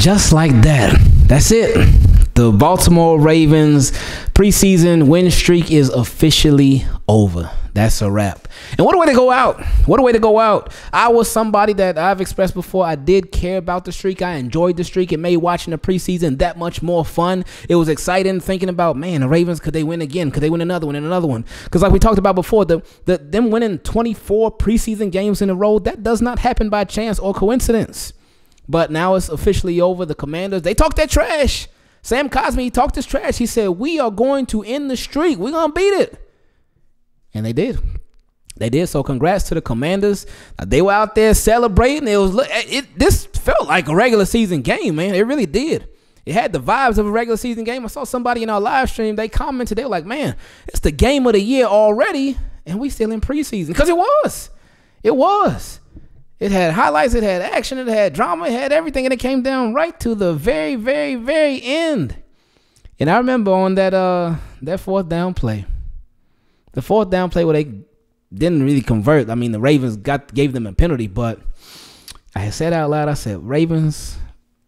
just like that, that's it. The Baltimore Ravens preseason win streak is officially over. That's a wrap. And what a way to go out. What a way to go out. I was somebody that I've expressed before. I did care about the streak. I enjoyed the streak. It made watching the preseason that much more fun. It was exciting thinking about, man, the Ravens, could they win again? Could they win another one and another one? Because like we talked about before, the, the them winning 24 preseason games in a row, that does not happen by chance or coincidence. But now it's officially over. The commanders, they talked that trash. Sam Cosmi, he talked this trash. He said, We are going to end the streak. We're going to beat it. And they did. They did. So congrats to the Commanders. They were out there celebrating. It was it. This felt like a regular season game, man. It really did. It had the vibes of a regular season game. I saw somebody in our live stream. They commented. They were like, "Man, it's the game of the year already, and we still in preseason." Because it was. It was. It had highlights. It had action. It had drama. It had everything, and it came down right to the very, very, very end. And I remember on that uh that fourth down play, the fourth down play where they didn't really convert. I mean, the Ravens got gave them a penalty, but I had said out loud, I said, Ravens,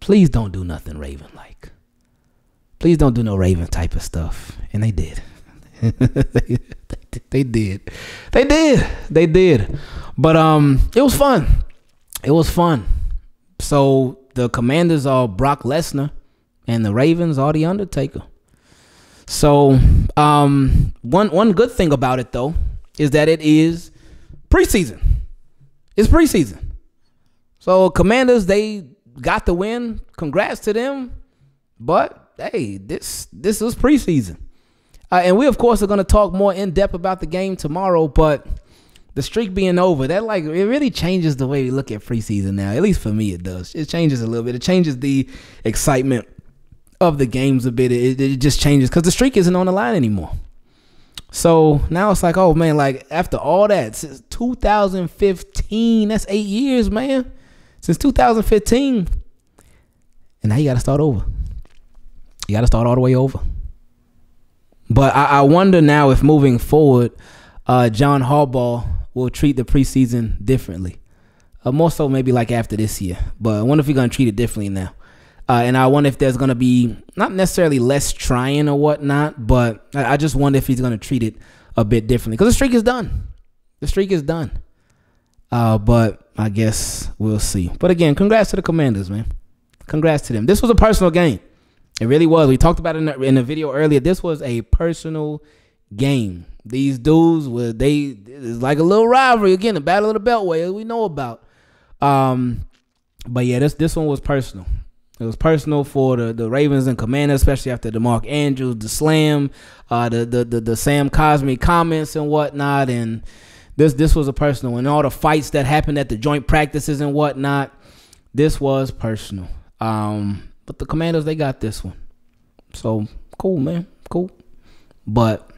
please don't do nothing Raven like. Please don't do no Raven type of stuff. And they did. they, they did. They did. They did. But um it was fun. It was fun. So the commanders are Brock Lesnar and the Ravens are the Undertaker. So um one one good thing about it though is that it is preseason. It's preseason. So Commanders, they got the win. Congrats to them. But hey, this this was preseason. Uh, and we of course are going to talk more in depth about the game tomorrow, but the streak being over, that like it really changes the way we look at preseason now. At least for me, it does. It changes a little bit. It changes the excitement of the games a bit. It, it just changes because the streak isn't on the line anymore. So now it's like, oh man, like after all that, since 2015, that's eight years, man. Since 2015. And now you got to start over. You got to start all the way over. But I, I wonder now if moving forward, uh, John Harbaugh will treat the preseason differently. Uh, more so maybe like after this year. But I wonder if going to treat it differently now. Uh, and I wonder if there's going to be not necessarily less trying or whatnot, but I, I just wonder if he's going to treat it a bit differently because the streak is done. The streak is done. Uh, but I guess we'll see. But again, congrats to the Commanders, man. Congrats to them. This was a personal game. It really was. We talked about it in the, in the video earlier. This was a personal game. These dudes were they it's like a little rivalry again, the battle of the Beltway we know about. Um, but yeah, this this one was personal. It was personal for the, the Ravens and Commanders, especially after the Mark Andrews, the slam, uh, the, the the the Sam Cosmi comments and whatnot, and this this was a personal and all the fights that happened at the joint practices and whatnot. This was personal. Um, but the Commanders they got this one, so cool, man, cool. But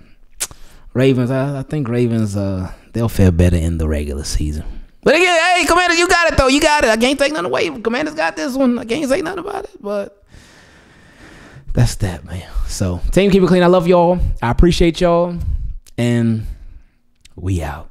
Ravens, I, I think Ravens, uh, they'll fare better in the regular season. But again, hey, Commander, you got it though. You got it. I can't take nothing away. Commander's got this one. I can't say nothing about it. But that's that, man. So team, keep it clean. I love y'all. I appreciate y'all. And we out.